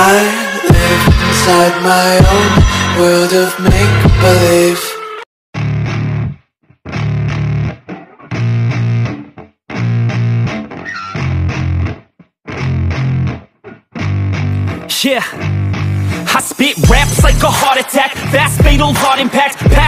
I live inside my own world of make-believe. Yeah. I spit raps like a heart attack. Fast, fatal, heart impact. Past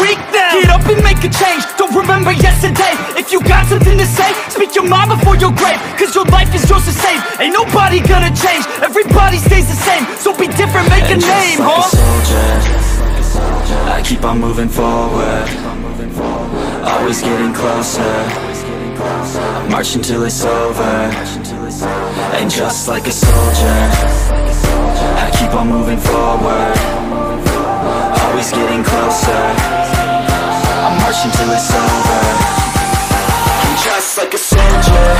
weak now Get up and make a change. Don't remember yesterday. If you got something to say Speak your mind before your grave. Cause your life is yours to save. Ain't nobody gonna change. Everybody stays the same. So be different, make a And name, just like huh? a soldier. I keep on moving forward. Always getting closer. I march until it's over. And just like a soldier I keep on moving forward until it's over. And just like a soldier